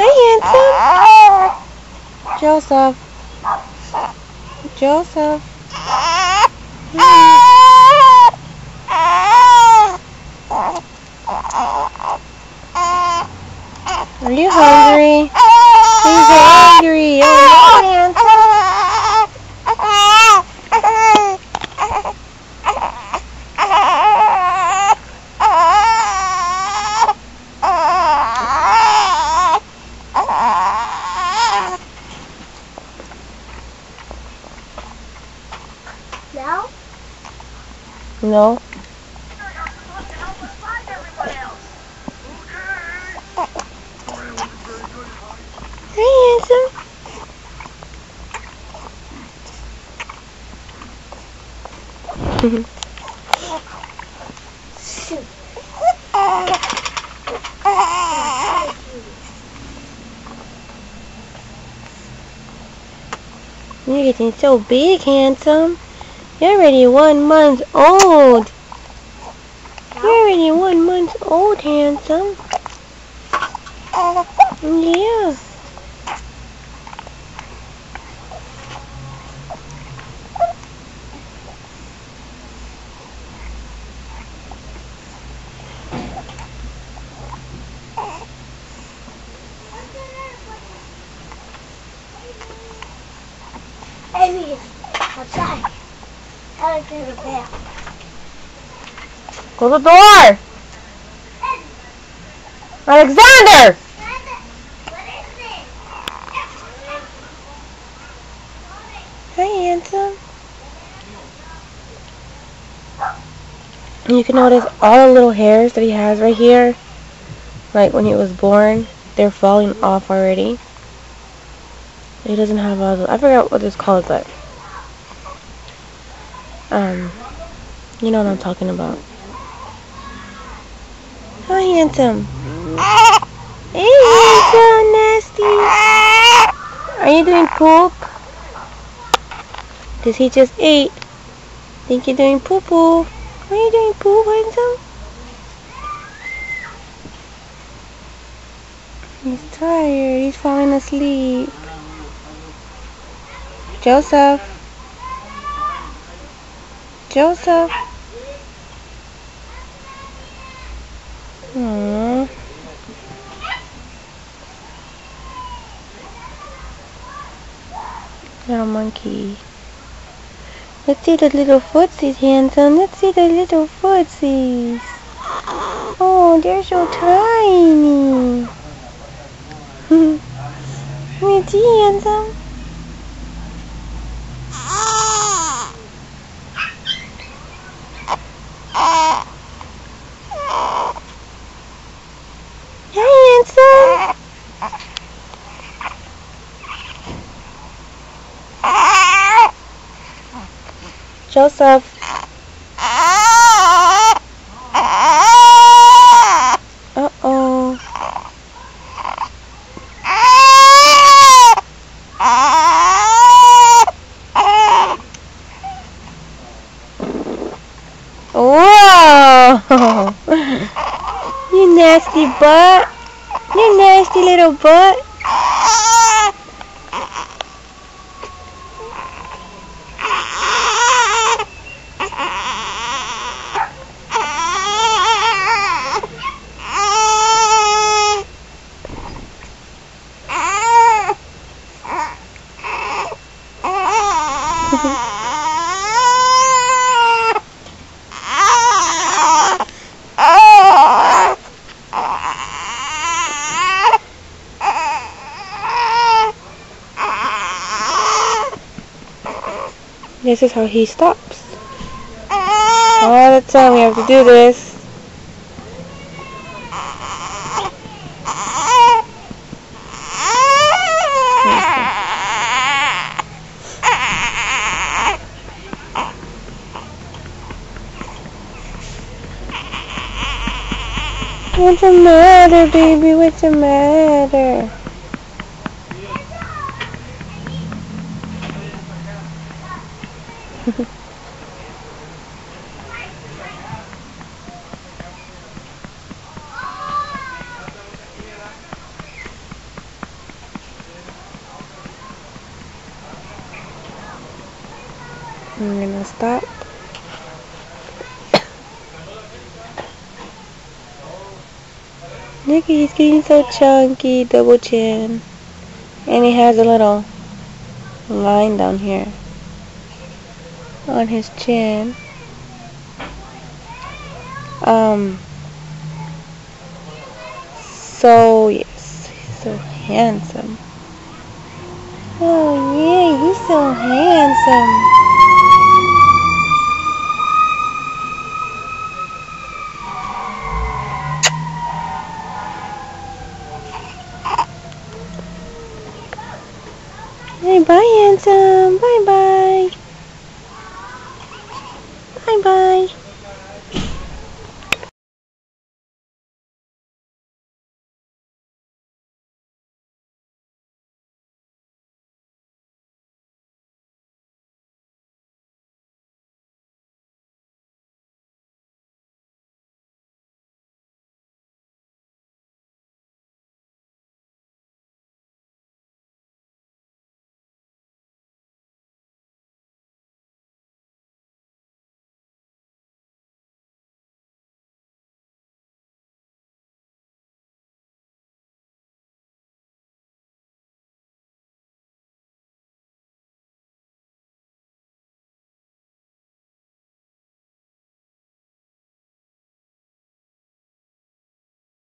Hi, handsome. Joseph. Joseph. Are you hungry? He's angry. Oh, no, handsome. No? No. Hey, handsome. You're getting so big, handsome. You're already one month old. You're already one month old, handsome. Yeah. Close the door. Alexander! Hi, handsome. You can notice all the little hairs that he has right here, like when he was born, they're falling off already. He doesn't have all the, I forgot what this called, but, um, you know what I'm talking about. Hi, handsome. Hey, handsome, nasty. Are you doing poop? Cause he just ate. Think you're doing poo poo. Are you doing poop, handsome? He's tired. He's falling asleep. Joseph. Joseph. Aww. Little monkey. Let's see the little footsies, handsome. Let's see the little footsies. Oh, they're so tiny. Let's see, handsome. Hi, handsome. Joseph. Uh-oh. Whoa! you nasty butt. You nasty little butt. This is how he stops. All the time we have to do this. What's the matter, baby? What's the matter? I'm gonna stop. Look, he's getting so chunky, double chin. And he has a little line down here on his chin. Um, so yes, he's so handsome. Oh yeah, he's so handsome. Hey, bye handsome. Bye bye. Bye-bye.